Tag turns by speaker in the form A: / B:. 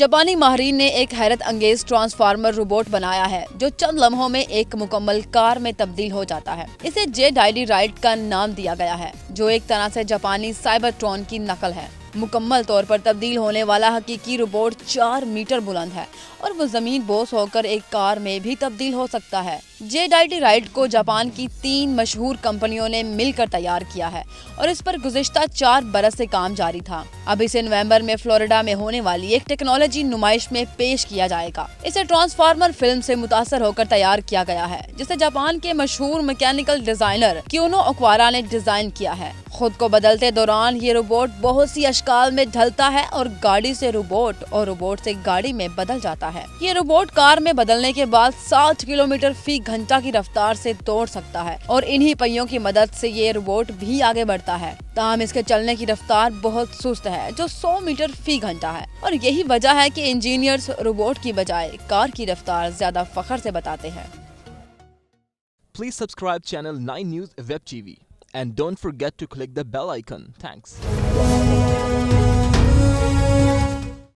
A: جاپانی ماہرین نے ایک حیرت انگیز ٹرانسفارمر روبوٹ بنایا ہے، جو چند لمحوں میں ایک مکمل کار میں تبدیل ہو جاتا ہے۔ اسے جے ڈائڈی رائٹ کا نام دیا گیا ہے، جو ایک طرح سے جاپانی سائبر ٹرون کی نقل ہے۔ مکمل طور پر تبدیل ہونے والا حقیقی روبوٹ چار میٹر بلند ہے اور وہ زمین بوس ہو کر ایک کار میں بھی تبدیل ہو سکتا ہے۔ جے ڈائٹی رائٹ کو جاپان کی تین مشہور کمپنیوں نے مل کر تیار کیا ہے اور اس پر گزشتہ چار برس سے کام جاری تھا۔ اب اسے نومبر میں فلوریڈا میں ہونے والی ایک ٹیکنالوجی نمائش میں پیش کیا جائے گا۔ اسے ٹرانسفارمر فلم سے متاثر ہو کر تیار کیا گیا ہے، جسے جاپان کے مشہور میکینیکل ڈیزائنر کیونو اکوارا نے ڈیزائن کیا ہے۔ خود کو بدلتے دوران یہ روبوٹ بہت سی اشکال میں ڈھلتا ہے اور گاڑی سے روبوٹ اور روبوٹ سے گاڑی میں بدل جاتا ہے۔ یہ روبوٹ کار میں بدلنے کے بعد ساٹھ کلومیٹر فی گھنٹہ کی رفتار سے دوڑ سکتا ہے اور انہی پہیوں کی مدد سے یہ روبوٹ بھی آگے بڑھتا ہے۔ تاہم، اس کے چلنے کی رفتار بہت سست ہے جو سو میٹر فی گھنٹہ ہے۔ اور یہی وجہ ہے کہ انجینئرز روبوٹ کی بجائے کار کی رفتار زیادہ فخر سے بتاتے ہیں۔
B: Please subscribe channel 9 News Web TV and don't forget to click the bell icon. Thanks.